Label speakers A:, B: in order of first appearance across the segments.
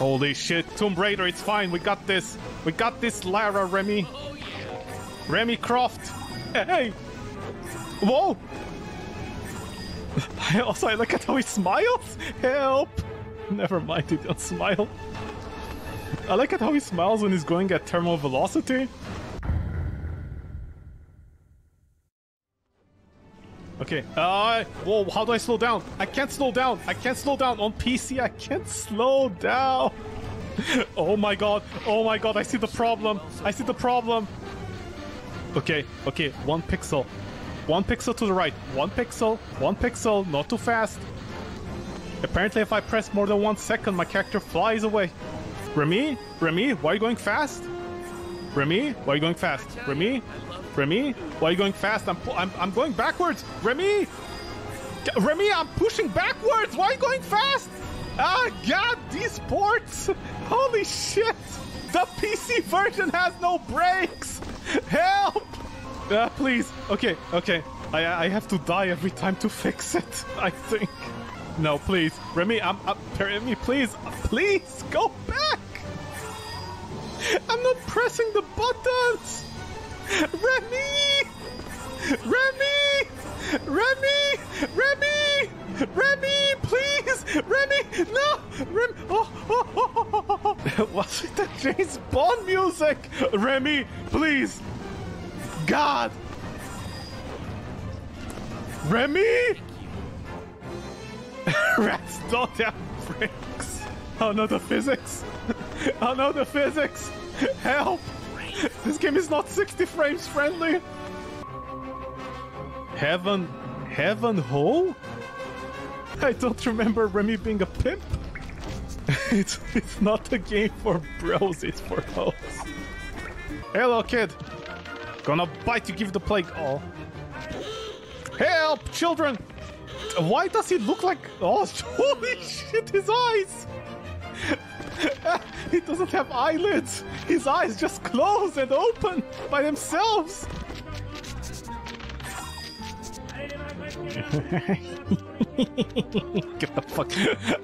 A: Holy shit, Tomb Raider, it's fine. We got this. We got this, Lara, Remy. Remy Croft. Hey! Whoa! also, I look at how he smiles. Help! Never mind, he don't smile. I like at how he smiles when he's going at terminal velocity. Okay, uh, whoa, how do I slow down? I can't slow down. I can't slow down. On PC, I can't slow down. oh my god, oh my god, I see the problem. I see the problem. Okay, okay, one pixel. One pixel to the right. One pixel, one pixel, not too fast. Apparently, if I press more than one second, my character flies away. Remy? Remy, why are you going fast? Remy, why are you going fast? Remy? Remy, why are you going fast? I'm, I'm, I'm going backwards. Remy! Remy, I'm pushing backwards. Why are you going fast? Ah, God, these ports. Holy shit. The PC version has no brakes. Help. Uh, please. Okay, okay. I, I have to die every time to fix it, I think. No, please. Remy, I'm, I'm Remy, please. Please, go. I'm not pressing the buttons. Remy! Remy! Remy! Remy! Remy, please! Remy! No! Remy! Oh, oh, oh, oh, oh. oh, oh. Was it the James Bond music? Remy, please! God! Remy! Rats don't have! Oh no, the physics! Oh no, the physics! Help! This game is not 60 frames friendly! Heaven... Heaven Hole? I don't remember Remy being a pimp. it's, it's not a game for bros, it's for hoes. Hello, kid! Gonna bite you, give the plague all. Help, children! Why does he look like... Oh, holy shit, his eyes! he doesn't have eyelids! His eyes just close and open by themselves! Get the fuck...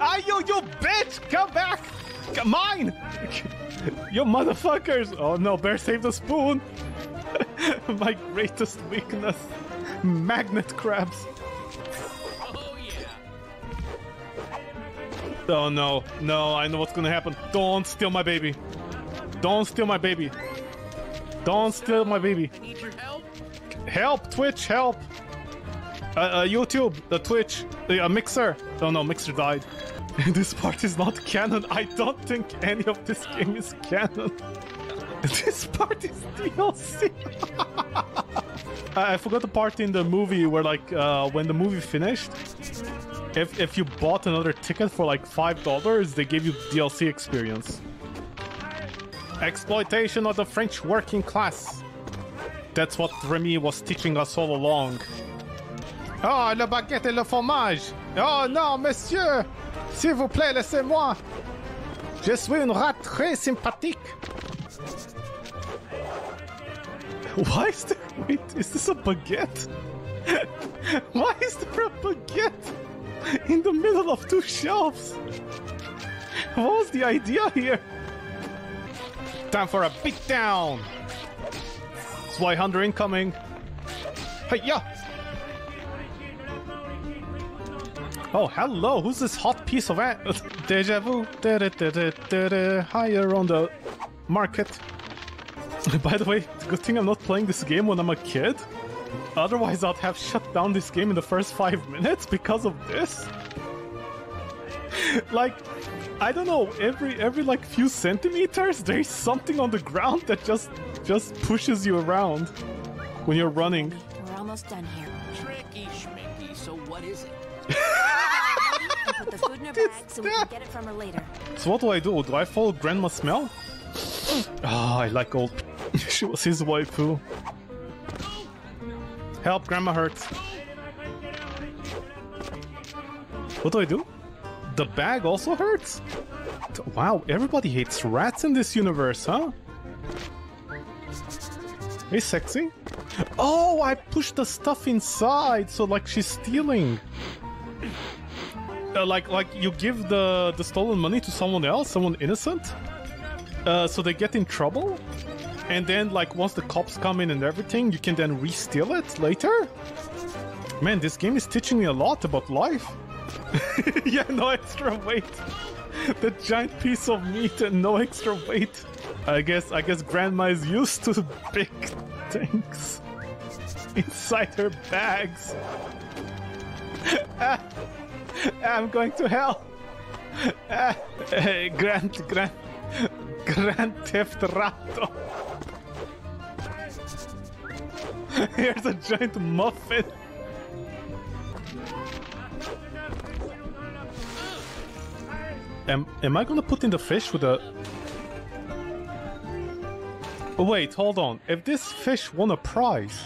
A: Ah, you, you bitch! Come back! Come mine! you motherfuckers! Oh no, Bear saved the spoon! My greatest weakness. Magnet crabs. Oh no, no, I know what's gonna happen. Don't steal my baby. Don't steal my baby. Don't steal my baby.
B: Help,
A: Twitch, help. Uh, uh, YouTube, the Twitch, the uh, Mixer. Oh no, Mixer died. this part is not canon. I don't think any of this game is canon. This part is DLC. I, forgot the part in the movie where, like, uh, when the movie finished, if if you bought another ticket for like five dollars, they gave you DLC experience. Exploitation of the French working class. That's what Remy was teaching us all along. Oh, le baguette et le fromage. Oh non, monsieur. S'il vous plaît, laissez-moi. Je suis une rat très sympathique. Why is there... Wait, is this a baguette? Why is there a baguette in the middle of two shelves? What was the idea here? Time for a big beatdown! Sly Hunter incoming! Hey, yeah! Oh, hello! Who's this hot piece of ass? Deja vu! Higher on the market. By the way, good thing I'm not playing this game when I'm a kid. Otherwise, I'd have shut down this game in the first five minutes because of this. like, I don't know. Every every like few centimeters, there's something on the ground that just just pushes you around when you're running.
C: We're almost done here.
B: Tricky schmicky. So what is it?
C: Put the food in her bag so we can get it from her later.
A: So what do I do? Do I follow Grandma's smell? Ah, I like old. she was his waifu. Help, Grandma hurts. What do I do? The bag also hurts? Wow, everybody hates rats in this universe, huh? Hey, sexy. Oh, I pushed the stuff inside, so like she's stealing. Uh, like like you give the the stolen money to someone else, someone innocent, uh, so they get in trouble, and then like once the cops come in and everything, you can then re-steal it later. Man, this game is teaching me a lot about life. yeah, no extra weight. the giant piece of meat and no extra weight. I guess I guess grandma is used to big things inside her bags. Ah, I'm going to hell. Ah, Grand Grand Grand Theft Auto. Here's a giant muffin. Am am I gonna put in the fish with a? Oh, wait, hold on. If this fish won a prize,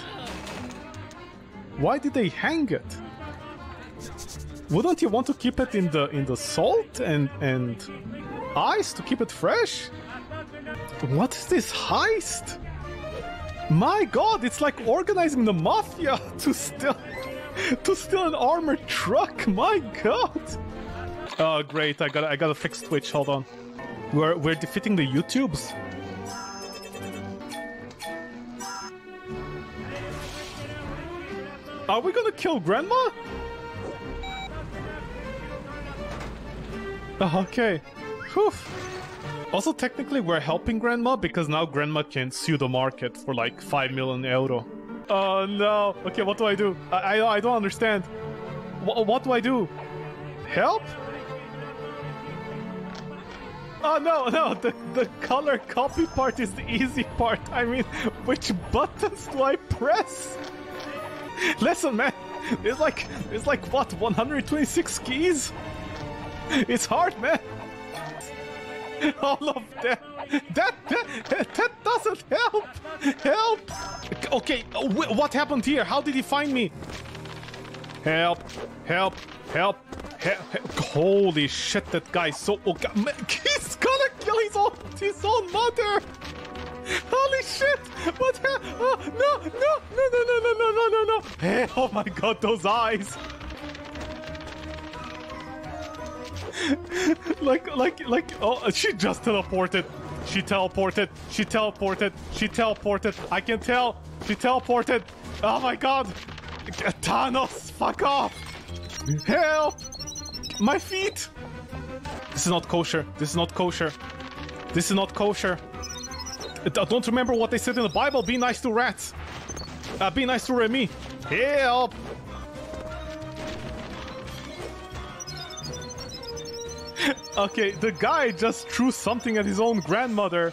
A: why did they hang it? Wouldn't you want to keep it in the in the salt and and ice to keep it fresh? What is this heist? My god, it's like organizing the mafia to steal to steal an armored truck. My god. Oh great, I got I got a fixed Twitch. Hold on. We're we're defeating the YouTubes. Are we gonna kill Grandma? Oh, okay. Whew. Also, technically, we're helping Grandma because now Grandma can sue the market for like 5 million euro. Oh no. Okay, what do I do? I, I, I don't understand. Wh- what do I do? Help? Oh no, no, the, the color copy part is the easy part. I mean, which buttons do I press? Listen, man, it's like, it's like what, 126 keys? It's hard, man. All of that, that, that, that doesn't help. Help. Okay, uh, what happened here? How did he find me? Help, help, help, help. Holy shit, that guy's so... Man, he's gonna kill his own, his own mother. Holy shit! What? Oh, no, no, no, no, no, no, no, no, no, no. Hey, oh my god, those eyes. like, like, like, oh, she just teleported. She teleported. She teleported. She teleported. I can tell. She teleported. Oh my god. Thanos, fuck off. Help. My feet. This is not kosher. This is not kosher. This is not kosher. I Don't remember what they said in the Bible. Be nice to rats. Uh, be nice to Remy. Help. Okay, the guy just threw something at his own grandmother.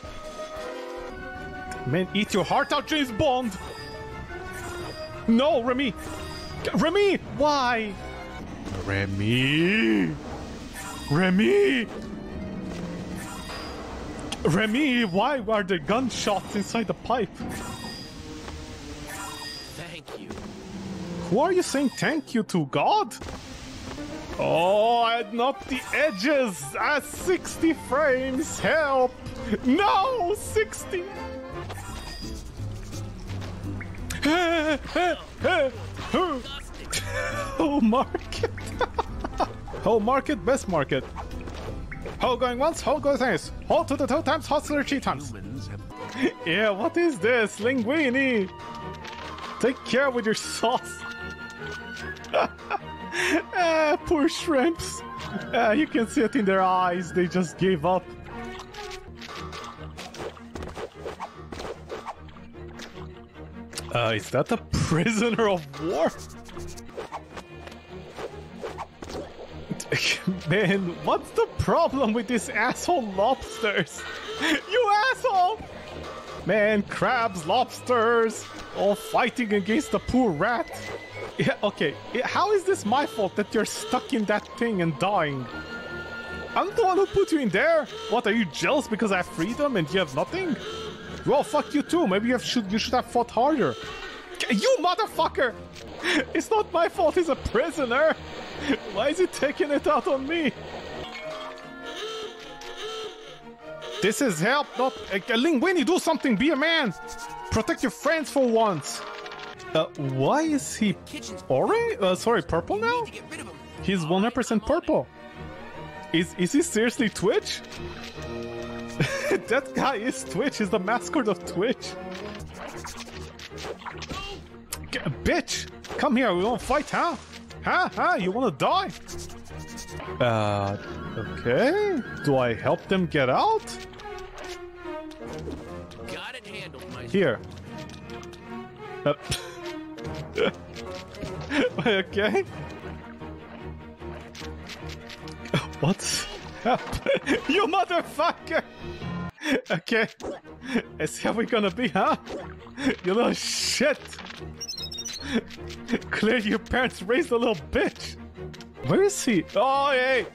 A: Man, eat your heart out, James Bond! No, Remy! Remy! Why? Remy! Remy! Remy, why are there gunshots inside the pipe?
B: Thank you.
A: Who are you saying thank you to, God? Oh, and not the edges! At 60 frames, help! No! 60! oh, market! oh, market, best market. How going once, how going twice. Hold to the two times, hustler three times. Yeah, what is this? Linguini! Take care with your sauce. ah, poor shrimps. Ah, you can see it in their eyes. They just gave up. Uh, is that a prisoner of war? Man, what's the problem with these asshole lobsters? You asshole! Man, crabs, lobsters, all fighting against the poor rat. Yeah, okay, how is this my fault that you're stuck in that thing and dying? I'm the one who put you in there. What, are you jealous because I have freedom and you have nothing? Well, fuck you too. Maybe you have, should you should have fought harder. You motherfucker! It's not my fault. He's a prisoner. Why is he taking it out on me? This is help, not uh, Linguini. Do something. Be a man. Protect your friends for once. Uh, why is he orange? Uh, sorry, purple now?
B: to get rid of him.
A: He's 100% purple. Is is he seriously Twitch? that guy is Twitch. He's the mascot of Twitch. G- bitch, come here. We want to fight, huh? Huh? Huh? You want to die? Uh, okay. Do I help them get out?
B: Got it handled, my
A: Here. Uh, okay. Happening? You motherfucker! Okay. Is how we gonna be, huh? You little shit! Clearly your parents raised a little bitch! Where is he? Oh, hey!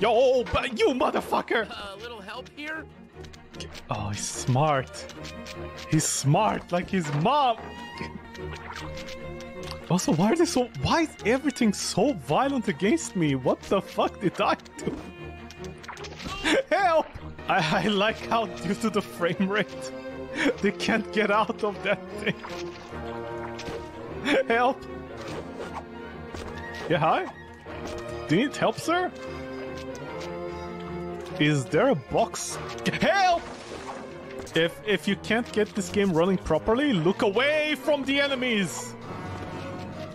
A: Yo, but you motherfucker!
B: A little help here?
A: Oh, he's smart. He's smart, like his mom. Also, why are they so? Why is everything so violent against me? What the fuck did I do? Help! I, I like how, due to the frame rate, they can't get out of that thing. Help! Yeah, hi? Do you need help, sir? Is there a box? Help! If if you can't get this game running properly, look away from the enemies.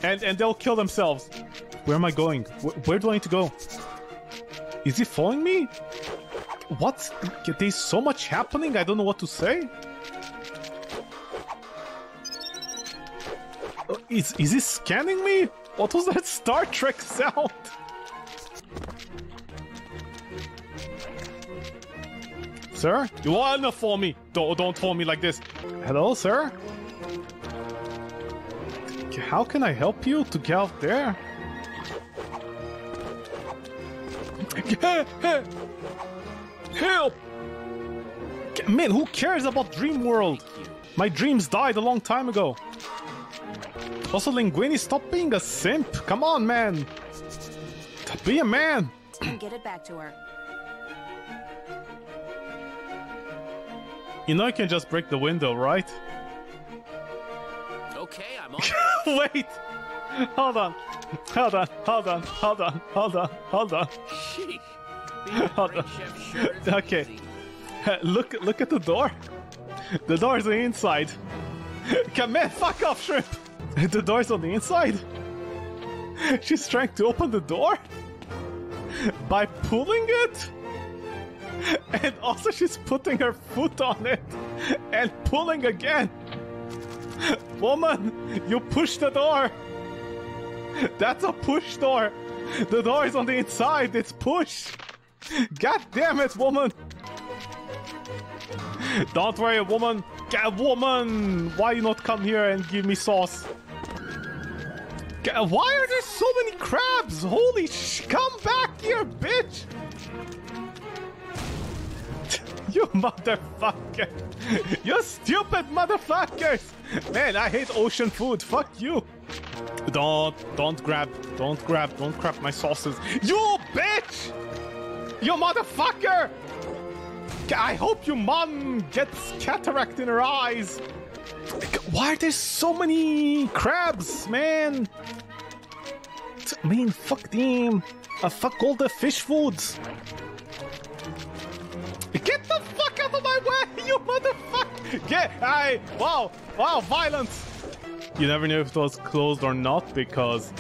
A: And and they'll kill themselves. Where am I going? Where, where do I need to go? Is he following me? What's there's so much happening. I don't know what to say. Uh, Is is he scanning me? What was that Star Trek sound? Sir? You wanna fall me? Don't don't fall me like this. Hello, sir? How can I help you to get out there? Help! Man, who cares about Dream World? My dreams died a long time ago. Also, Linguini, stop being a simp. Come on, man. Be a man.
C: Get it back to her.
A: You know I can just break the window, right?
B: Okay, I'm on.
A: Wait! Hold on. Hold on. Hold on. Hold on. Hold on. Hold on.
B: Sheesh.
A: Hold on.
B: sure
A: Okay.
B: easy.
A: Look look at the door. The door's on the inside. Come man, fuck off, shrimp! The door's on the inside. She's trying to open the door by pulling it. And also she's putting her foot on it and pulling again. Woman, you push the door. That's a push door. The door is on the inside. It's push. God damn it, woman. Don't worry, woman. Ga- woman, why you not come here and give me sauce? Why are there so many crabs? Holy sh! Come back here, bitch! You motherfucker! You stupid motherfuckers! Man, I hate ocean food. Fuck you! Don't, don't grab, don't grab, don't grab my sauces. You bitch! You motherfucker! I hope your mom gets cataract in her eyes. Why are there so many crabs, man? I mean, fuck them. Uh, fuck all the fish foods. Get, I, wow, wow, violence. You never knew if it was closed or not because.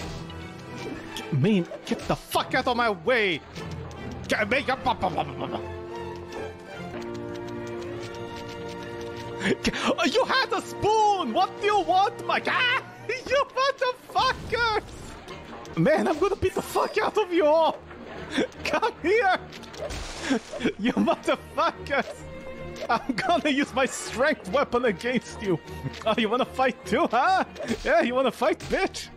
A: Man, get the fuck out of my way! Get, make up. Oh, You had a spoon! What do you want, my guy? You motherfuckers! Man, I'm gonna beat the fuck out of you all! Come here! You motherfuckers! I'm gonna use my strength weapon against you! Oh, you wanna fight too, huh? Yeah, you wanna fight, bitch?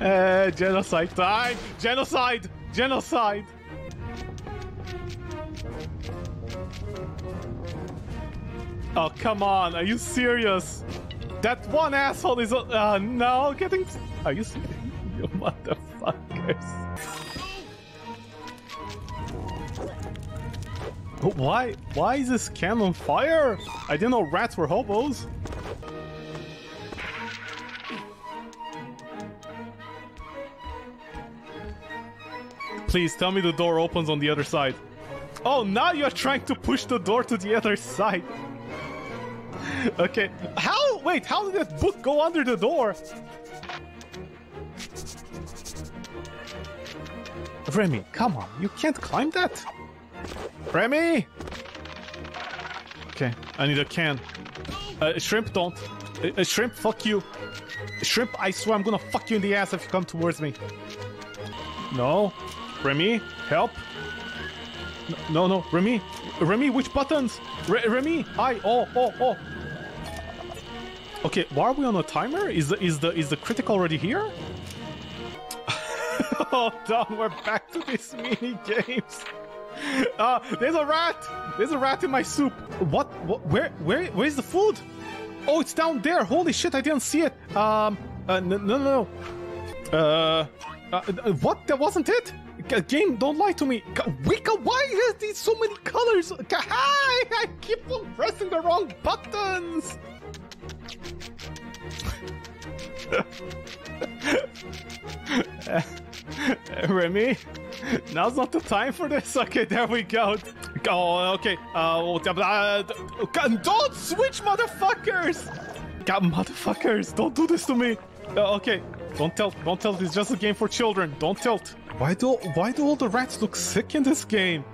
A: Uh, genocide time! Genocide! Genocide! Oh, come on. Are you serious? That one asshole is... Uh, no, getting... Are you serious? You motherfuckers. Oh, why? Why is this can on fire? I didn't know rats were hobos. Please tell me the door opens on the other side. Oh, now you're trying to push the door to the other side. Okay. How? Wait, how did that book go under the door? Remy, come on. You can't climb that. Remy! Okay, I need a can. Uh, shrimp, don't. Uh, shrimp, fuck you. Shrimp, I swear I'm gonna fuck you in the ass if you come towards me. No. Remy, help. No, no, Remy. Remy, which buttons? Re- Remy, hi. Oh, oh, oh. Okay, why are we on a timer? Is the is the is the critic already here? oh, Don, we're back to these mini games. Uh, there's a rat. There's a rat in my soup. What? what where? Where? Where's the food? Oh, it's down there. Holy shit! I didn't see it. Um. Uh, no, no, no. Uh, uh, what? That wasn't it. Game, don't lie to me. Wika, why has these so many colors? Hi! I keep on pressing the wrong buttons. Remy, now's not the time for this. Okay, there we go. Oh, okay. Uh, uh, don't switch, motherfuckers! God, motherfuckers, don't do this to me. Uh, okay, don't tilt. Don't tilt. It's just a game for children. Don't tilt. Why do Why do all the rats look sick in this game?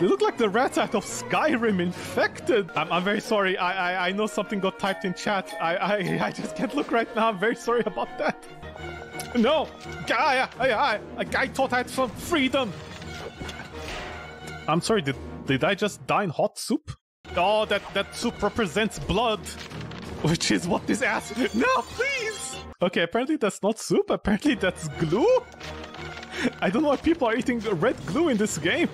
A: They look like the rats out of Skyrim infected. I'm, I'm very sorry. I, I I know something got typed in chat. I, I I just can't look right now. I'm very sorry about that. No, I, I, I, I thought I had some freedom. I'm sorry. Did did I just dine in hot soup? Oh, that that soup represents blood, which is what this ass. No, please. Okay, apparently that's not soup. Apparently that's glue. I don't know why people are eating red glue in this game.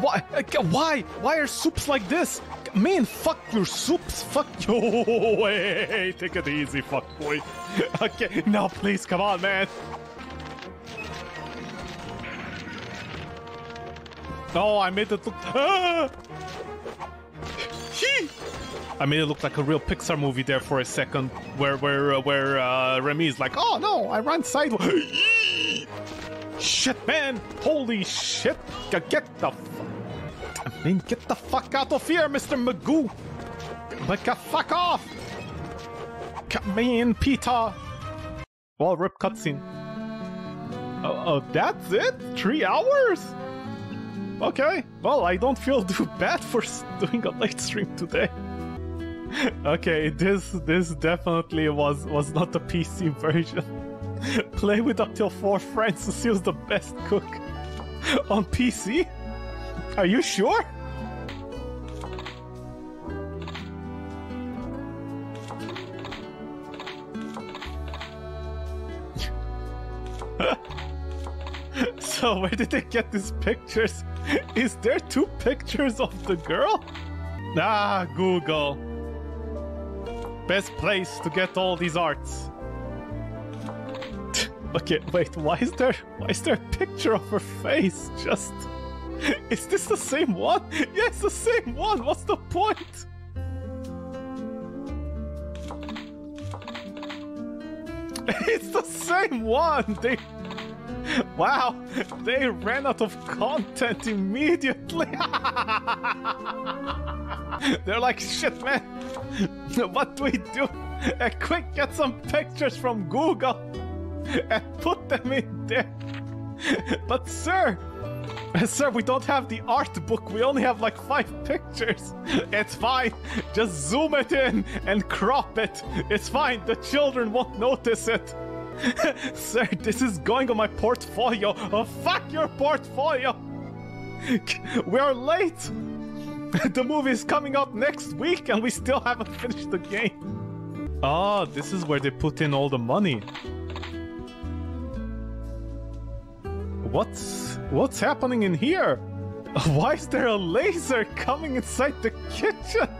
A: Why? Uh, why? Why are soups like this? Man, fuck your soups. Fuck you. Hey, take it easy, fuck boy. Okay, now please, come on, man. Oh, I made it look. Ah! I made it look like a real Pixar movie there for a second, where where uh, where uh, Remy is like, "Oh no, I ran sideways." shit, man! Holy shit! Get the, f- I mean, get the fuck out of here, Mister Magoo! Like a fuck off! Come in, Peter. Well, rip cutscene. Oh, oh, that's it? Three hours? Okay. Well, I don't feel too bad for doing a late stream today. okay, this this definitely was was not the PC version. Play with up till four friends to see who's the best cook on PC. Are you sure? So where did they get these pictures? Is there two pictures of the girl? Ah, Google. Best place to get all these arts. okay, wait, why is there why is there a picture of her face? Just Is this the same one? Yeah, it's the same one. What's the point? It's the same one. They Wow, they ran out of content immediately. They're like, shit, man. What do we do? Uh, quick, get some pictures from Google and put them in there. But, sir, sir, we don't have the art book. We only have like five pictures. It's fine. Just zoom it in and crop it. It's fine. The children won't notice it. Sir, this is going on my portfolio. Oh, fuck your portfolio. We are late. The movie is coming out next week and we still haven't finished the game. Oh, this is where they put in all the money. What's what's happening in here? Why is there a laser coming inside the kitchen?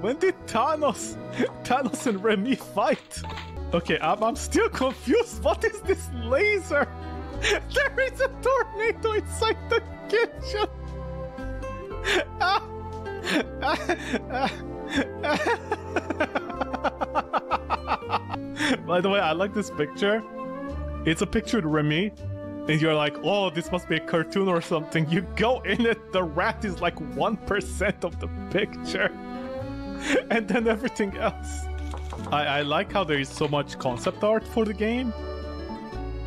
A: When did Thanos, Thanos and Remy fight? Okay, I'm, I'm still confused. What is this laser? There is a tornado inside the kitchen. By the way, I like this picture. it's a picture of Remy, and you're like, oh, this must be a cartoon or something. You go in it, the rat is like 1% of the picture. and then everything else. I, I like how there is so much concept art for the game.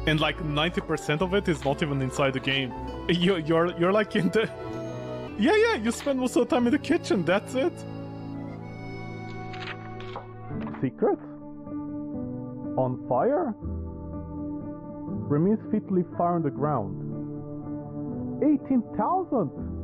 A: And like 90% of it is not even inside the game. You, you're you're like in the Yeah, yeah, you spend most of the time in the kitchen, that's it. Secret? On fire? Remy's feet far on the ground. 18,000!